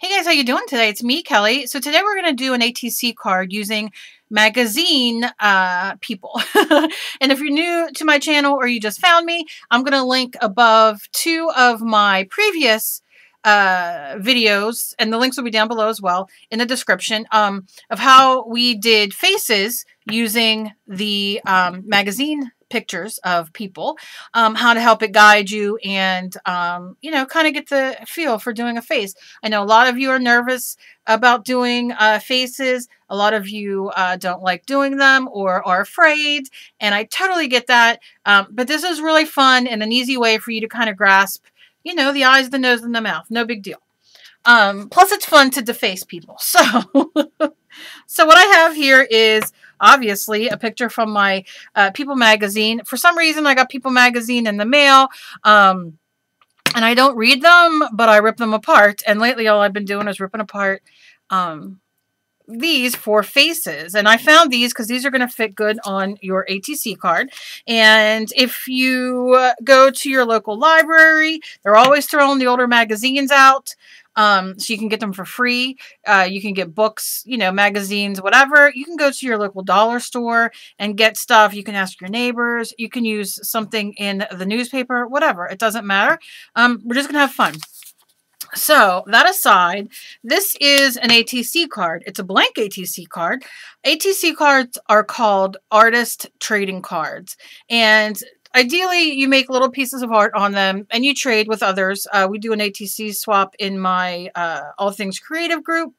Hey guys, how you doing today? It's me, Kelly. So today we're going to do an ATC card using magazine uh, people. and if you're new to my channel or you just found me, I'm going to link above two of my previous uh, videos, and the links will be down below as well in the description, um, of how we did faces using the um, magazine pictures of people, um, how to help it guide you, and um, you know, kind of get the feel for doing a face. I know a lot of you are nervous about doing uh, faces. A lot of you uh, don't like doing them or are afraid, and I totally get that. Um, but this is really fun and an easy way for you to kind of grasp, you know, the eyes, the nose, and the mouth. No big deal. Um, plus, it's fun to deface people. So, so what I have here is obviously a picture from my uh, People magazine. For some reason, I got People magazine in the mail. Um, and I don't read them, but I rip them apart. And lately, all I've been doing is ripping apart um, these for faces. And I found these because these are going to fit good on your ATC card. And if you uh, go to your local library, they're always throwing the older magazines out. Um, so you can get them for free. Uh, you can get books, you know, magazines, whatever. You can go to your local dollar store and get stuff. You can ask your neighbors. You can use something in the newspaper, whatever. It doesn't matter. Um, we're just going to have fun. So, that aside, this is an ATC card. It's a blank ATC card. ATC cards are called artist trading cards. And ideally you make little pieces of art on them and you trade with others. Uh, we do an ATC swap in my uh, All Things Creative group.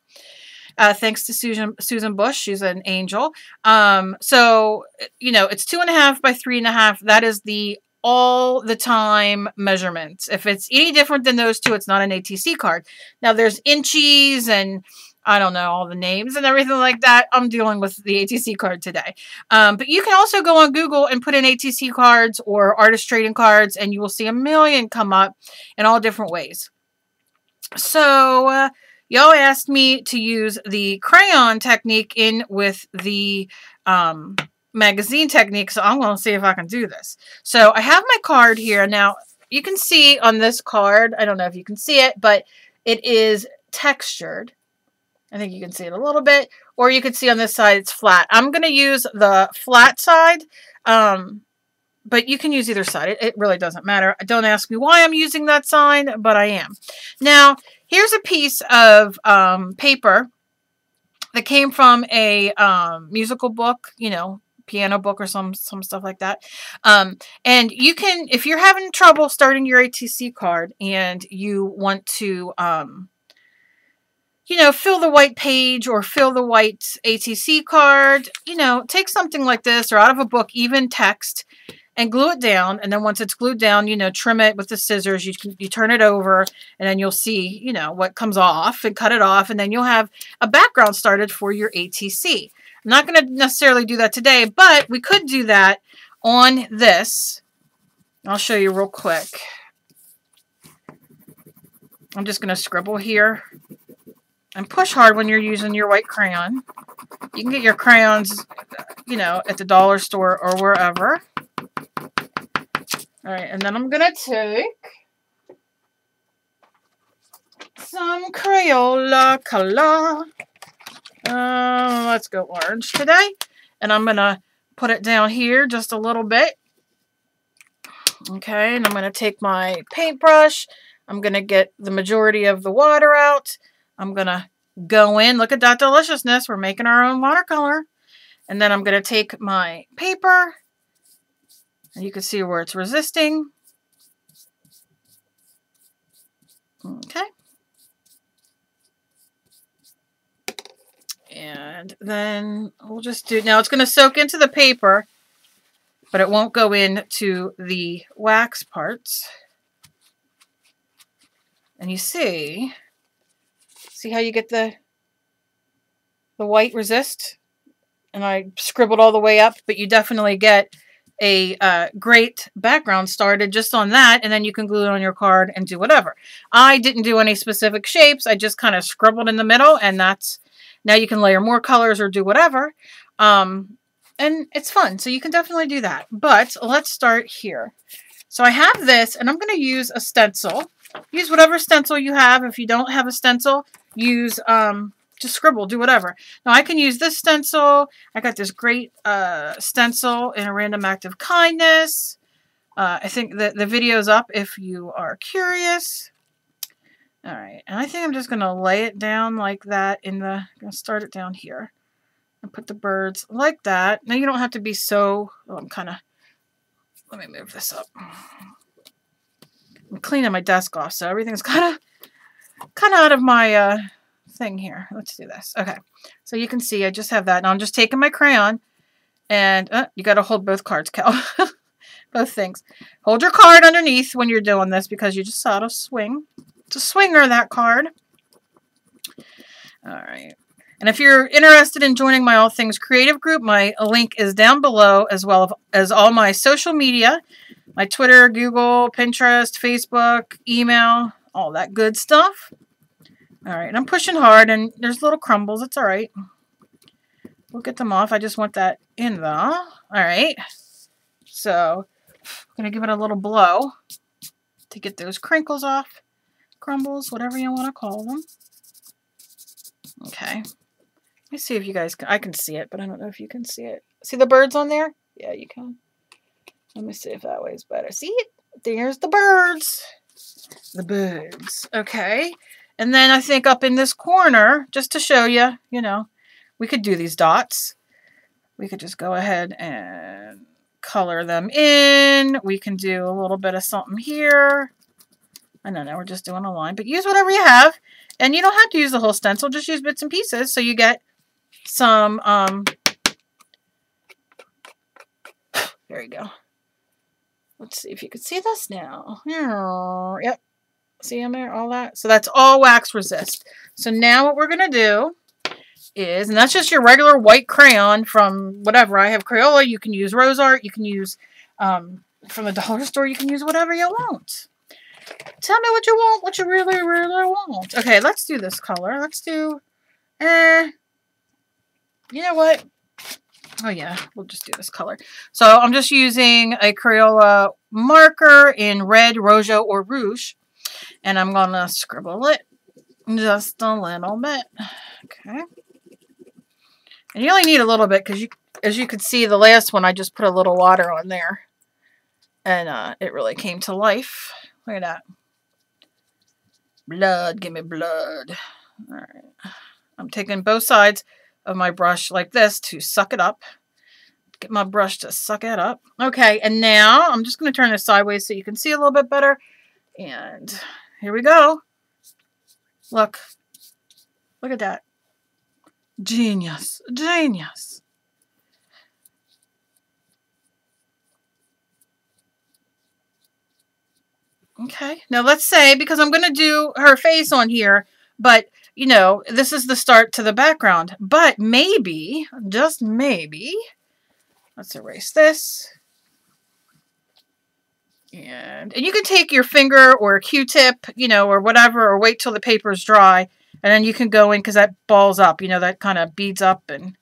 Uh, thanks to Susan Susan Bush, she's an angel. Um, so you know it's two and a half by three and a half. That is the all the time measurements. If it's any different than those two, it's not an ATC card. Now there's inches and I don't know all the names and everything like that. I'm dealing with the ATC card today. Um, but you can also go on Google and put in ATC cards or artist trading cards, and you will see a million come up in all different ways. So, uh, y'all asked me to use the crayon technique in with the um, magazine technique, so I'm going to see if I can do this. So, I have my card here. Now, you can see on this card, I don't know if you can see it, but it is textured. I think you can see it a little bit. Or you can see on this side it's flat. I'm going to use the flat side. Um, but you can use either side. It, it, really doesn't matter. Don't ask me why I'm using that sign, but I am. Now, here's a piece of um, paper that came from a um, musical book, you know, piano book or some some stuff like that. Um, and you can, if you're having trouble starting your ATC card and you want to um, you know, fill the white page or fill the white ATC card, you know, take something like this or out of a book, even text, and glue it down. And then once it's glued down, you know, trim it with the scissors. You, you turn it over and then you'll see, you know, what comes off and cut it off. And then you'll have a background started for your ATC. I'm not going to necessarily do that today, but we could do that on this. I'll show you real quick. I'm just going to scribble here and push hard when you're using your white crayon. You can get your crayons, you know, at the dollar store or wherever. All right, and then I'm going to take some Crayola color. Uh, let's go orange today. And I'm going to put it down here just a little bit. Okay, and I'm going to take my paintbrush. I'm going to get the majority of the water out. I'm going to go in. Look at that deliciousness. We're making our own watercolor. And then I'm going to take my paper. And you can see where it's resisting. Okay. And then we'll just do, now it's going to soak into the paper, but it won't go into the wax parts. And you see, See how you get the the white resist? And I scribbled all the way up, but you definitely get a uh, great background started just on that, and then you can glue it on your card and do whatever. I didn't do any specific shapes. I just kind of scribbled in the middle, and that's, now you can layer more colors or do whatever. Um, and it's fun, so you can definitely do that. But let's start here. So I have this, and I'm going to use a stencil. use whatever stencil you have. If you don't have a stencil, use um, just scribble, do whatever. Now I can use this stencil. I got this great uh, stencil in a random act of kindness. Uh, I think that the video's up if you are curious. All right, and I think I'm just going to lay it down like that in the, I'm going to start it down here and put the birds like that. Now you don't have to be so, oh, I'm kind of, let me move this up. I'm cleaning my desk off, so everything's kind of, kind of out of my uh, thing here. Let's do this. Okay, so you can see I just have that. Now I'm just taking my crayon, and uh, you got to hold both cards, Cal. both things. Hold your card underneath when you're doing this because you just saw it swing. It's a swinger, that card. All right. And if you're interested in joining my All Things Creative group, my link is down below as well as all my social media, my Twitter, Google, Pinterest, Facebook, email, all that good stuff. All right, I'm pushing hard and there's little crumbles. It's all right. We'll get them off. I just want that in though. All right. So I'm going to give it a little blow to get those crinkles off. Crumbles, whatever you want to call them. Okay. Let me see if you guys can. I can see it, but I don't know if you can see it. See the birds on there? Yeah, you can. Let me see if that way is better. See? There's the birds. The birds. Okay. And then I think up in this corner, just to show you, you know, we could do these dots. We could just go ahead and color them in. We can do a little bit of something here. I don't know, we're just doing a line. But use whatever you have. And you don't have to use the whole stencil. Just use bits and pieces so you get some, um, there you go. Let's see if you can see this now. Yep. See them there? All that? So that's all wax resist. So now what we're going to do is, and that's just your regular white crayon from whatever. I have Crayola. You can use Rose Art. You can use um, from the dollar store. You can use whatever you want. Tell me what you want, what you really, really want. Okay, let's do this color. Let's do, eh, you know what? Oh yeah, we'll just do this color. So I'm just using a Crayola marker in red, Rojo, or Rouge. And I'm going to scribble it just a little bit. Okay. And you only need a little bit because you, as you could see, the last one I just put a little water on there. And uh, it really came to life. Look at that. Blood, give me blood. All right. I'm taking both sides of my brush like this to suck it up. Get my brush to suck it up. Okay, and now I'm just going to turn this sideways so you can see a little bit better. And here we go. Look. Look at that. Genius. Genius. Okay. Now let's say, because I'm going to do her face on here, but, you know, this is the start to the background. But maybe, just maybe, let's erase this. And, and you can take your finger or a Q-tip, you know, or whatever, or wait till the paper is dry. And then you can go in because that balls up, you know, that kind of beads up. And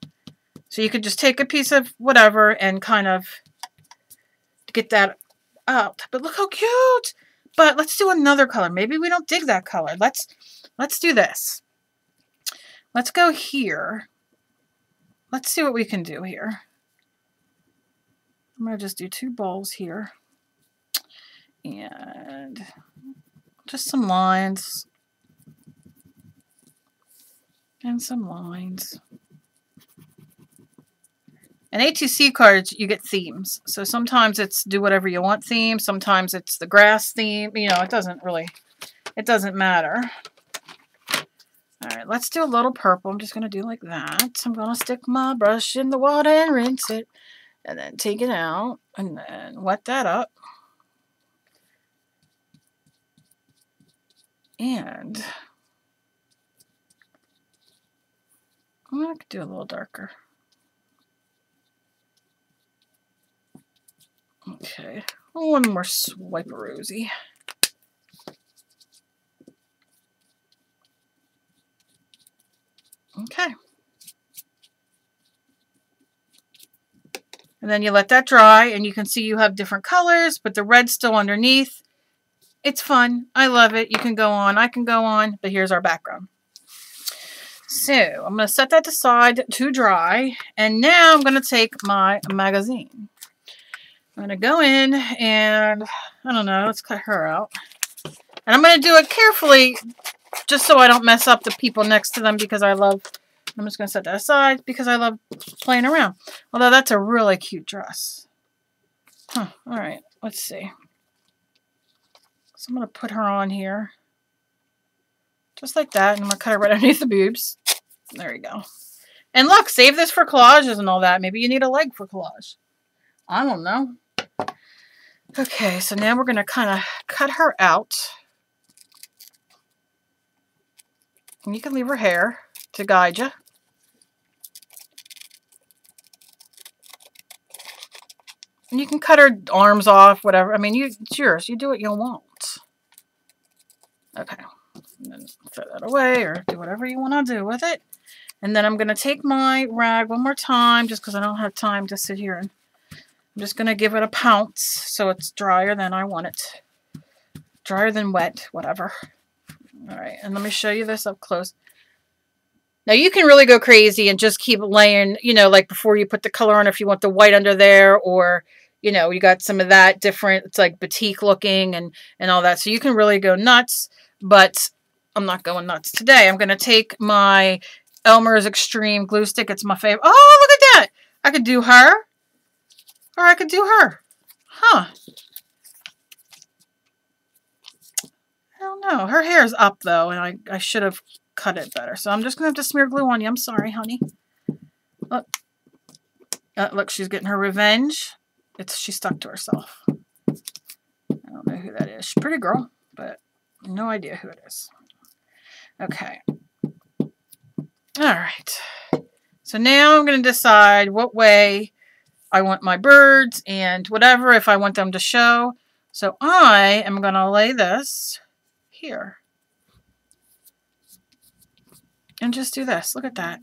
so you could just take a piece of whatever and kind of get that out. But look how cute. But let's do another color. Maybe we don't dig that color. Let's let's do this. Let's go here. Let's see what we can do here. I'm going to just do two balls here and just some lines and some lines. And ATC cards, you get themes. So sometimes it's do whatever you want theme. Sometimes it's the grass theme. You know, it doesn't really, it doesn't matter. All right, let's do a little purple. I'm just going to do like that. I'm going to stick my brush in the water and rinse it. And then take it out and then wet that up. And I'm going to do a little darker. Okay, one more swipe of rosy. Okay. And then you let that dry and you can see you have different colors, but the red's still underneath It's fun. I love it. You can go on. I can go on. But here's our background. So I'm going to set that aside to dry. And now I'm going to take my magazine. I'm going to go in and, I don't know, let's cut her out. And I'm going to do it carefully just so I don't mess up the people next to them because I love, I'm just going to set that aside because I love playing around. Although that's a really cute dress. Huh, all right, let's see. So I'm going to put her on here. Just like that. And I'm going to cut her right underneath the boobs. There you go. And look, save this for collages and all that. Maybe you need a leg for collage. I don't know. Okay, so now we're going to kind of cut her out. And you can leave her hair to guide you. And you can cut her arms off, whatever. I mean, you, it's yours. You do what you want. Okay. And then throw that away or do whatever you want to do with it. And then I'm going to take my rag one more time just because I don't have time to sit here. And I'm just going to give it a pounce so it's drier than I want it. Drier than wet, whatever. All right, and let me show you this up close. Now you can really go crazy and just keep laying, you know, like before you put the color on if you want the white under there or, you know, you got some of that different, it's like batik looking and, and all that. So you can really go nuts, but I'm not going nuts today. I'm going to take my Elmer's Extreme glue stick. It's my favorite. Oh, look at that. I could do her or I could do her. Huh. I don't know. Her hair is up, though, and I, I should have cut it better. So I'm just going to have to smear glue on you. I'm sorry, honey. Look. Uh, look, she's getting her revenge. It's She stuck to herself. I don't know who that is. She's pretty girl, but no idea who it is. Okay. All right. So now I'm going to decide what way I want my birds and whatever if I want them to show. So I am going to lay this here. And just do this. Look at that.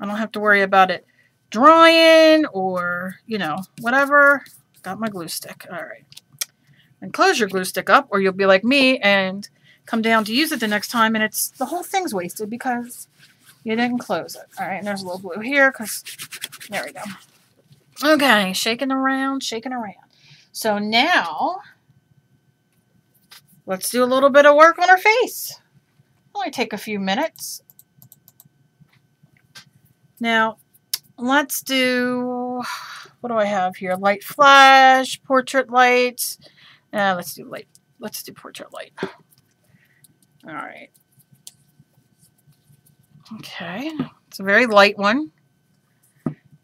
I don't have to worry about it drying or, you know, whatever. Got my glue stick. All right. And close your glue stick up or you'll be like me and come down to use it the next time and it's the whole thing's wasted because you didn't close it. All right. And there's a little glue here because there we go. Okay. Shaking around, shaking around. So now Let's do a little bit of work on her face. Only take a few minutes. Now, let's do, what do I have here? Light flash, portrait light. Uh, let's do light. Let's do portrait light. All right. Okay. It's a very light one.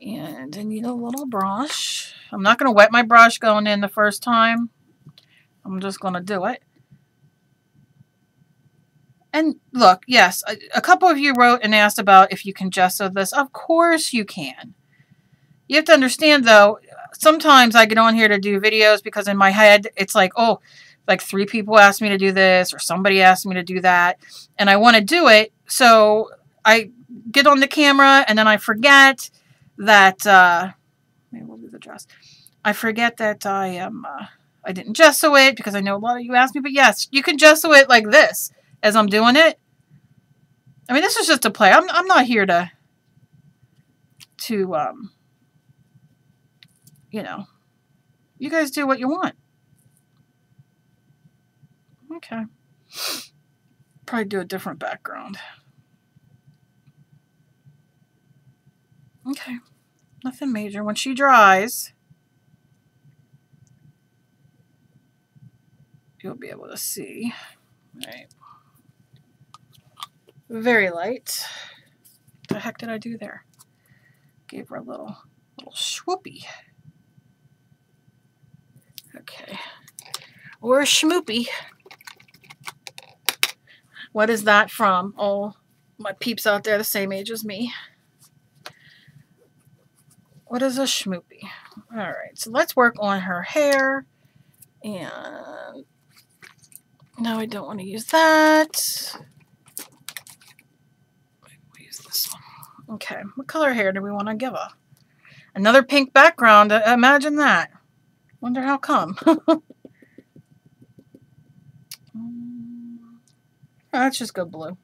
And I need a little brush. I'm not going to wet my brush going in the first time. I'm just going to do it. And look, yes, a, a, couple of you wrote and asked about if you can gesso this. Of course you can. You have to understand, though, sometimes I get on here to do videos because in my head it's like, oh, like three people asked me to do this or somebody asked me to do that. And I want to do it. So I get on the camera and then I forget that, uh, maybe we'll do the dress. I forget that I am, uh, I didn't gesso it because I know a lot of you asked me, but yes, you can gesso it like this as I'm doing it. I mean, this is just a play. I'm, I'm not here to, to, um, you know, you guys do what you want. Okay. Probably do a different background. Okay. Nothing major. When she dries, you'll be able to see. All right. Very light. What the heck did I do there? Gave her a little, little swoopy. Okay. Or a schmoopy. What is that from? Oh, my peeps out there the same age as me. What is a schmoopy? All right, so let's work on her hair. And no, I don't want to use that. We use this one. Okay, what color hair do we want to give her? Another pink background. Uh, imagine that. Wonder how come. let's just go blue.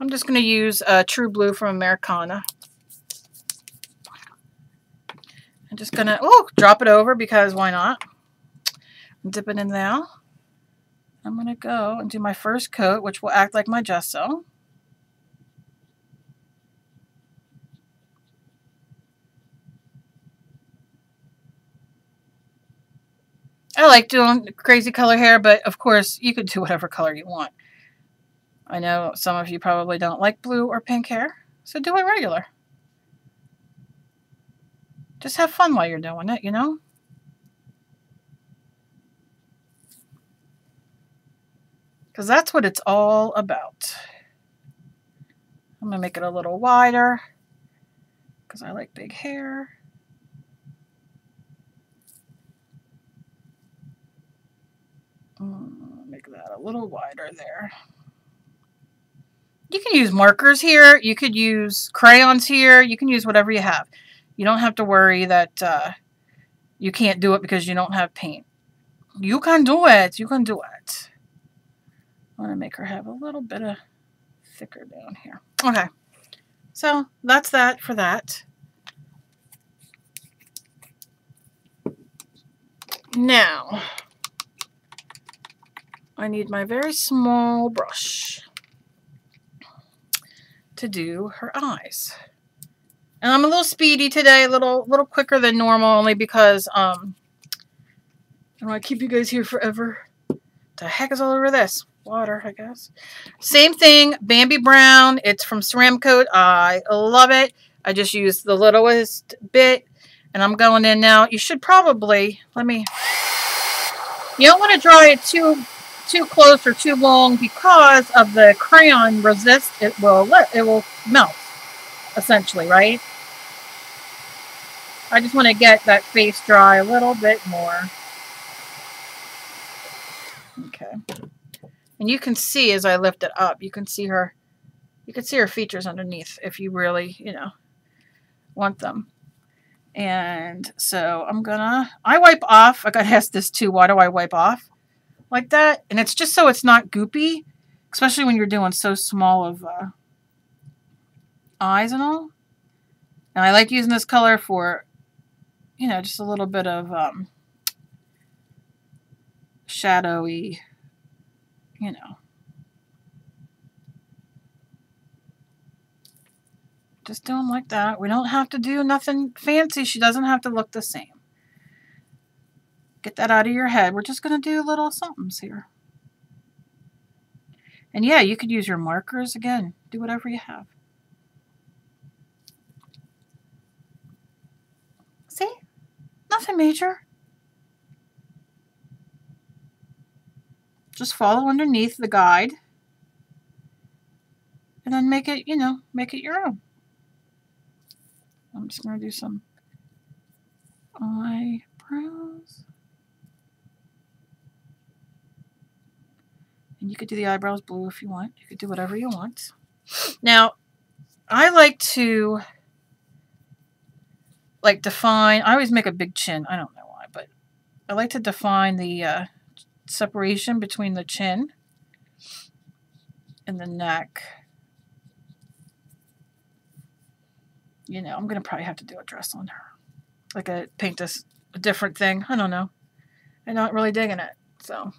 I'm just going to use uh, True Blue from Americana. I'm just going to, oh, drop it over because why not? Dip it in there. I'm going to go and do my first coat, which will act like my gesso. I like doing crazy color hair, but of course you could do whatever color you want. I know some of you probably don't like blue or pink hair, so do it regular. Just have fun while you're doing it, you know? Because that's what it's all about. I'm going to make it a little wider because I like big hair. Mm, make that a little wider there. You can use markers here. You could use crayons here. You can use whatever you have. You don't have to worry that uh, you can't do it because you don't have paint. You can do it. You can do it. I want to make her have a little bit of thicker down here. Okay. So that's that for that. Now, I need my very small brush to do her eyes. And I'm a little speedy today, a little little quicker than normal, only because um I don't want to keep you guys here forever. The heck is all over this? Water, I guess. Same thing, Bambi Brown. It's from Ceramcoat. I love it. I just used the littlest bit, and I'm going in now. You should probably, let me, you don't want to dry it too too close or too long because of the crayon resist, it will it will melt, essentially, right? I just want to get that face dry a little bit more. Okay. And you can see as I lift it up, you can see her, you can see her features underneath if you really, you know, want them. And so I'm gonna, I wipe off, I got asked this too, why do I wipe off? like that. And it's just so it's not goopy, especially when you're doing so small of uh, eyes and all. And I like using this color for, you know, just a little bit of um, shadowy, you know. Just doing like that. We don't have to do nothing fancy. She doesn't have to look the same. Get that out of your head. We're just going to do little somethings here. And yeah, you could use your markers again. Do whatever you have. See? Nothing major. Just follow underneath the guide. And then make it, you know, make it your own. I'm just going to do some eyebrows. And you could do the eyebrows blue if you want. You could do whatever you want. Now, I like to like define, I always make a big chin. I don't know why, but I like to define the uh, separation between the chin and the neck. You know, I'm going to probably have to do a dress on her. Like a paint this a different thing. I don't know. I'm not really digging it. So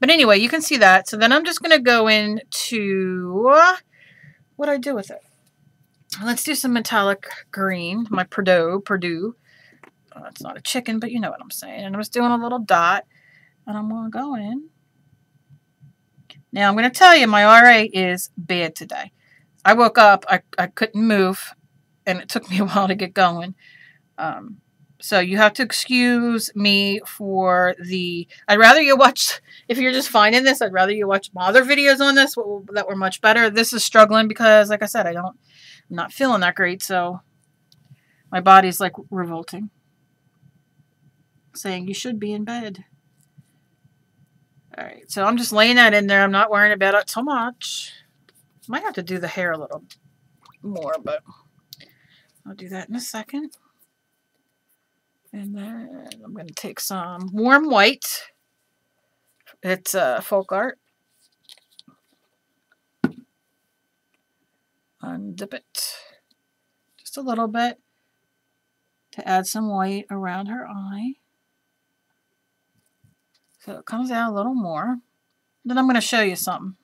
but anyway, you can see that. So then I'm just going to go into what I do with it. Let's do some metallic green, my Purdue, Purdue. It's not a chicken, but you know what I'm saying. And I was doing a little dot, and I'm going to go in. Now, I'm going to tell you, my RA is bad today. I woke up, I, I couldn't move, and it took me a while to get going. Um, so you have to excuse me for the. I'd rather you watch, if you're just finding this, I'd rather you watch my other videos on this that were much better. This is struggling because, like I said, I don't, I'm not feeling that great. So my body's like revolting, saying you should be in bed. All right, so I'm just laying that in there. I'm not worrying about it so much. Might have to do the hair a little more, but I'll do that in a second. And then I'm going to take some warm white. It's uh, folk art. Undip it just a little bit to add some white around her eye. So it comes out a little more. Then I'm going to show you something,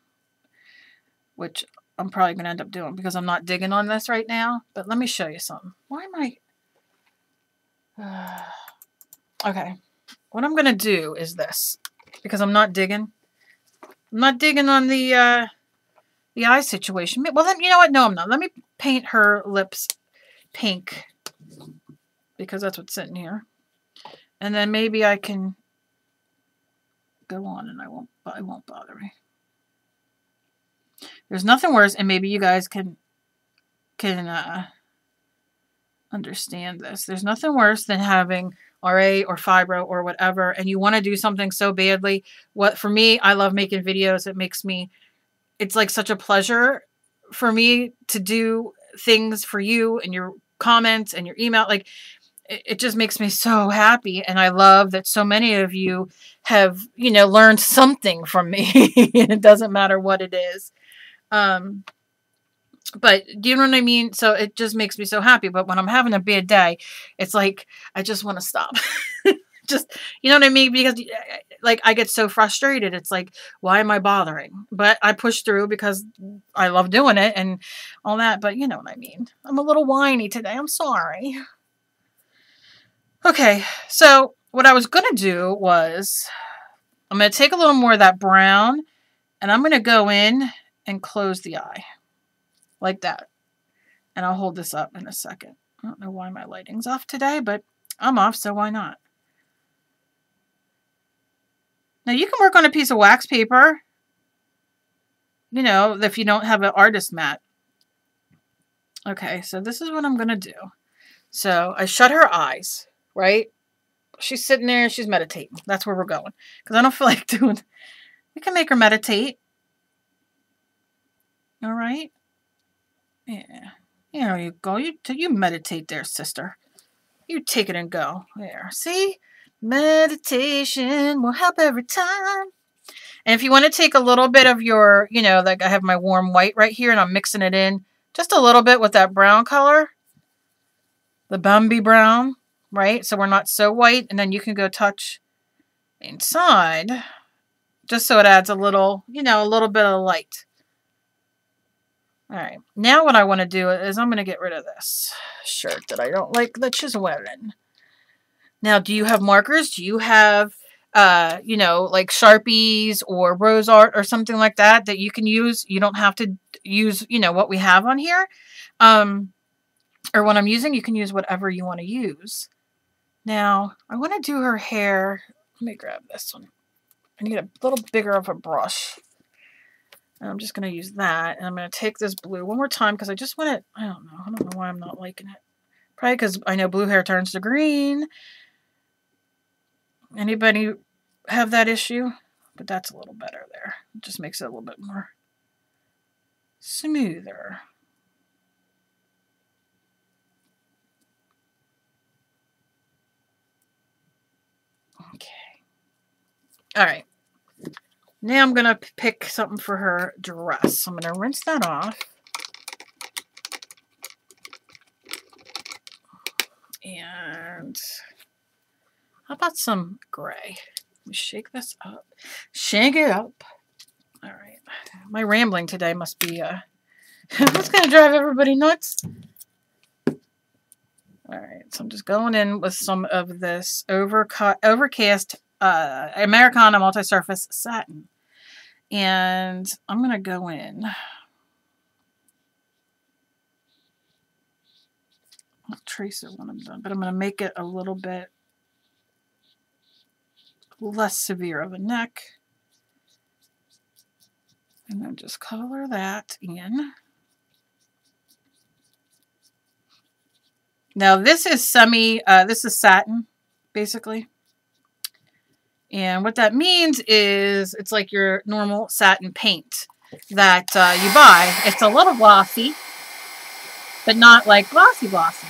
which I'm probably going to end up doing because I'm not digging on this right now. But let me show you something. Why am I... Uh, okay. What I'm going to do is this. Because I'm not digging. I'm not digging on the... Uh, the eye situation. Well, then, you know what? No, I'm not. Let me paint her lips pink because that's what's sitting here. And then maybe I can go on and I won't I won't bother me. There's nothing worse, and maybe you guys can can uh, understand this. There's nothing worse than having RA or fibro or whatever, and you want to do something so badly. What for me, I love making videos. It makes me, it's like such a pleasure for me to do things for you and your comments and your email. Like it, just makes me so happy. And I love that so many of you have, you know, learned something from me. it doesn't matter what it is. Um, but do you know what I mean? So it just makes me so happy. But when I'm having a bad day, it's like I just want to stop. just you know what I mean? Because like I get so frustrated. It's like, why am I bothering? But I push through because I love doing it and all that. But you know what I mean. I'm a little whiny today. I'm sorry. Okay, so what I was going to do was I'm going to take a little more of that brown and I'm going to go in and close the eye like that. And I'll hold this up in a second. I don't know why my lighting's off today, but I'm off, so why not? Now you can work on a piece of wax paper, you know, if you don't have an artist mat. Okay, so this is what I'm going to do. So I shut her eyes right? She's sitting there, she's meditating. That's where we're going. Because I don't feel like doing... We can make her meditate. All right? Yeah. There you go. You, you meditate there, sister. You take it and go. There. See? Meditation will help every time. And if you want to take a little bit of your, you know, like I have my warm white right here and I'm mixing it in just a little bit with that brown color, the Bambi brown, right? So we're not so white. And then you can go touch inside just so it adds a little, you know, a little bit of light. All right. Now what I want to do is I'm going to get rid of this shirt that I don't like that she's wearing. Now, do you have markers? Do you have, uh, you know, like Sharpies or Rose Art or something like that that you can use? You don't have to use, you know, what we have on here. Um, or when I'm using, you can use whatever you want to use. Now, I want to do her hair. Let me grab this one. I need a little bigger of a brush. And I'm just going to use that. And I'm going to take this blue one more time because I just want it. I don't know. I don't know why I'm not liking it. Probably because I know blue hair turns to green. Anybody have that issue? But that's a little better there. It just makes it a little bit more smoother. Okay. All right. Now I'm going to pick something for her dress. I'm going to rinse that off. And how about some gray? Let me shake this up. Shake it up. All right. My rambling today must be, uh, what's going to drive everybody nuts? All right. So I'm just going in with some of this overcast uh, Americana multi-surface satin. And I'm going to go in. I'll trace it when I'm done, but I'm going to make it a little bit less severe of a neck. And then just color that in. Now this is semi, uh, this is satin, basically. And what that means is it's like your normal satin paint that uh, you buy. It's a little glossy, but not like glossy glossy.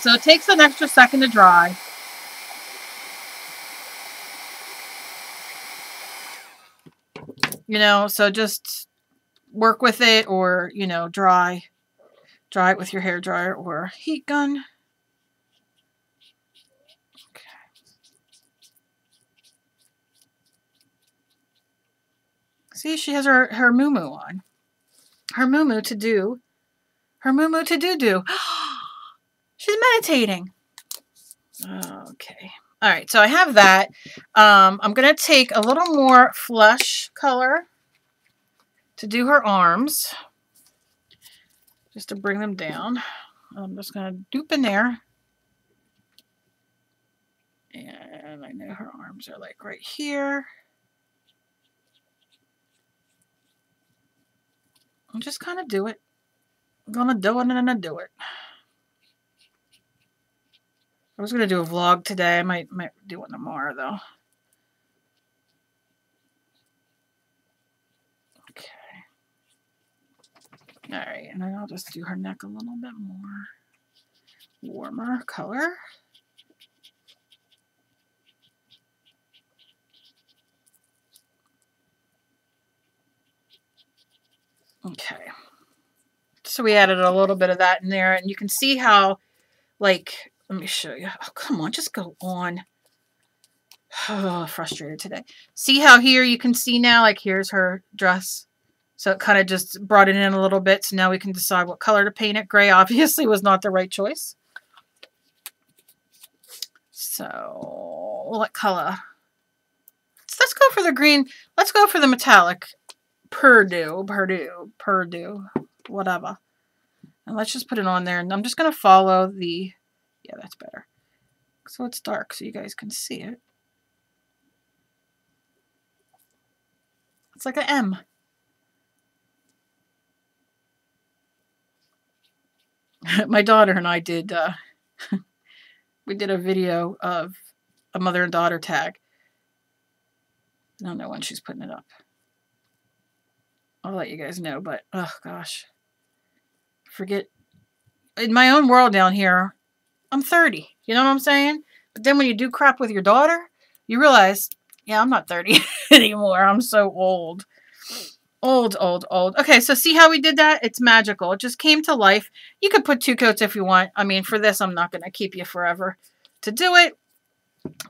So it takes an extra second to dry. You know, so just work with it or, you know, dry Dry it with your hair dryer or heat gun. Okay. See, she has her, her moo on. Her moo to do. Her moo to do do. She's meditating. Okay. All right, so I have that. Um, I'm going to take a little more flush color to do her arms, just to bring them down. I'm just going to dupe in there. And I know her arms are like right here. I'm just kind of do it. I'm going to do it and then I do it. I was going to do a vlog today. I might, might do one tomorrow, though. Okay. All right, and then I'll just do her neck a little bit more warmer color. Okay. So we added a little bit of that in there, and you can see how, like, let me show you. Oh, come on, just go on. Oh, frustrated today. See how here you can see now, like here's her dress. So it kind of just brought it in a little bit. So now we can decide what color to paint it. Gray obviously was not the right choice. So what color? Let's go for the green. Let's go for the metallic. Purdue, Purdue, Purdue, whatever. And let's just put it on there. And I'm just going to follow the yeah, that's better. So it's dark so you guys can see it. It's like an M. My daughter and I did, uh, we did a video of a mother and daughter tag. I don't know when she's putting it up. I'll let you guys know, but oh gosh. Forget in my own world down here, I'm 30. You know what I'm saying? But then when you do crap with your daughter, you realize, yeah, I'm not 30 anymore. I'm so old. Old, old, old. Okay, so see how we did that? It's magical. It just came to life. You could put two coats if you want. I mean, for this, I'm not going to keep you forever to do it.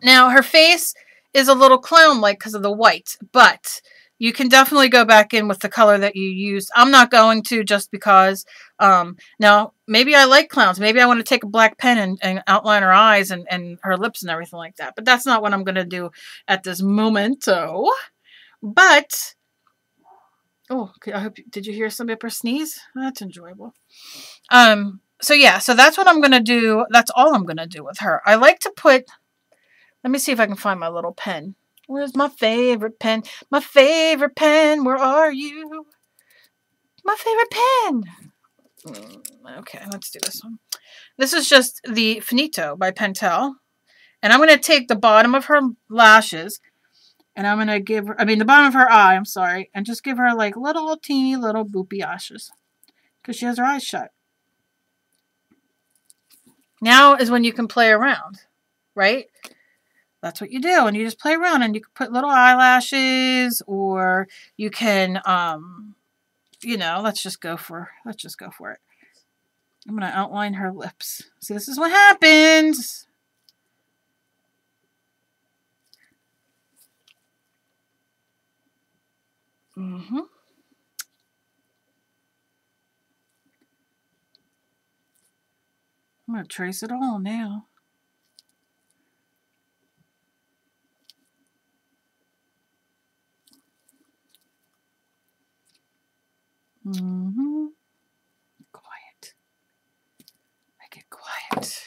Now, her face is a little clown-like because of the white, but you can definitely go back in with the color that you used. I'm not going to just because. Um, now, maybe I like clowns. Maybe I want to take a black pen and, and outline her eyes and, and her lips and everything like that. But that's not what I'm going to do at this momento. But, oh, I hope, did you hear some Ipper sneeze? That's enjoyable. Um, so yeah, so that's what I'm going to do. That's all I'm going to do with her. I like to put, let me see if I can find my little pen. Where's my favorite pen? My favorite pen, where are you? My favorite pen. Mm, okay, let's do this one. This is just the Finito by Pentel. And I'm going to take the bottom of her lashes and I'm going to give her, I mean the bottom of her eye, I'm sorry, and just give her like little teeny little boopy lashes because she has her eyes shut. Now is when you can play around, right? That's what you do. And you just play around and you can put little eyelashes or you can, um, you know, let's just go for, let's just go for it. I'm going to outline her lips. See, this is what happens. Mm-hmm. I'm going to trace it all now. Mm-hmm. Quiet. Make it quiet.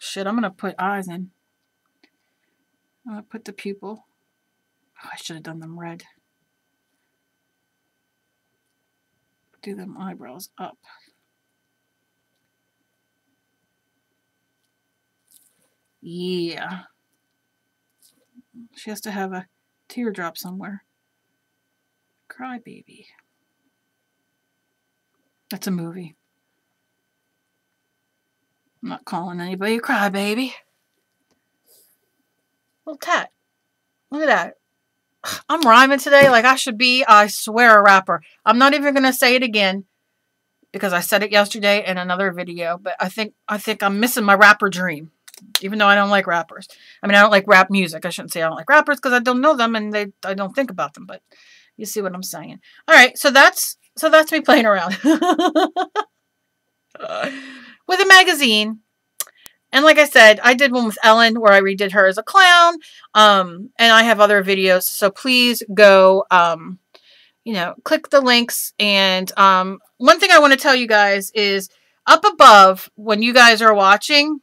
Shit, I'm gonna put eyes in. I'm gonna put the pupil. Oh, I should have done them red. Do them eyebrows up. Yeah. She has to have a teardrop somewhere. Crybaby. That's a movie. I'm not calling anybody a crybaby. Little tat. Look at that. I'm rhyming today like I should be, I swear, a rapper. I'm not even going to say it again because I said it yesterday in another video, but I think I think I'm missing my rapper dream. Even though I don't like rappers. I mean, I don't like rap music. I shouldn't say I don't like rappers because I don't know them and they I don't think about them, but you see what I'm saying. All right, so that's so that's me playing around with a magazine and like I said, I did one with Ellen where I redid her as a clown. Um, and I have other videos. So please go, um, you know, click the links. And um, one thing I want to tell you guys is up above when you guys are watching.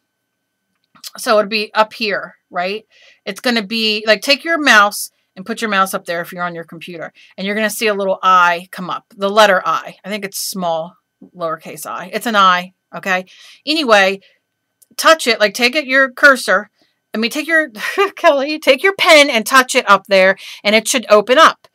So it'd be up here, right? It's going to be like take your mouse and put your mouse up there if you're on your computer. And you're going to see a little I come up, the letter I. I think it's small, lowercase i. It's an I, okay? Anyway, touch it, like take it your cursor. I mean, take your, Kelly, take your pen and touch it up there and it should open up,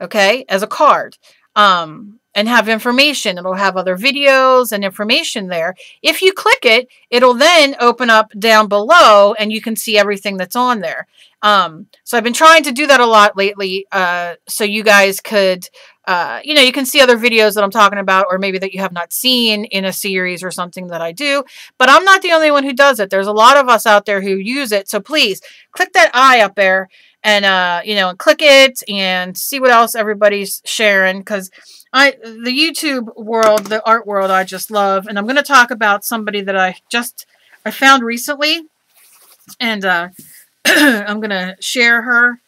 okay, as a card. Um, and have information. It'll have other videos and information there. If you click it, it'll then open up down below and you can see everything that's on there. Um, so I've been trying to do that a lot lately uh, so you guys could uh, you know, you can see other videos that I'm talking about, or maybe that you have not seen in a series or something that I do. But I'm not the only one who does it. There's a lot of us out there who use it. So please click that eye up there and, uh, you know, and click it and see what else everybody's sharing. Because I, the YouTube world, the art world, I just love. And I'm going to talk about somebody that I just, I found recently. And uh, I'm going to share her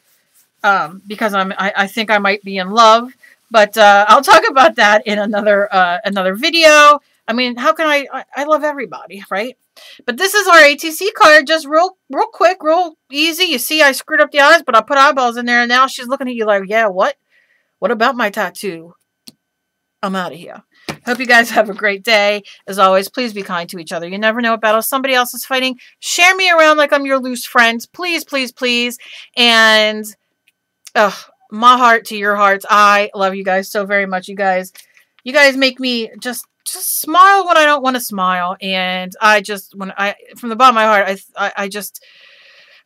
um, because I'm, I, I think I might be in love but uh, I'll talk about that in another uh, another video. I mean, how can I, I? I love everybody, right? But this is our ATC card, just real, real quick, real easy. You see, I screwed up the eyes, but I put eyeballs in there, and now she's looking at you like, yeah, what? What about my tattoo? I'm out of here. Hope you guys have a great day. As always, please be kind to each other. You never know what battle somebody else is fighting. Share me around like I'm your loose friend. Please, please, please. And, ugh, my heart to your hearts. I love you guys so very much. You guys, you guys make me just just smile when I don't want to smile, and I just when I from the bottom of my heart, I I, I just.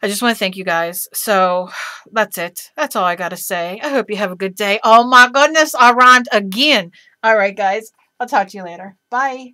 I just want to thank you guys. So that's it. That's all I got to say. I hope you have a good day. Oh my goodness, I rhymed again. All right, guys. I'll talk to you later. Bye.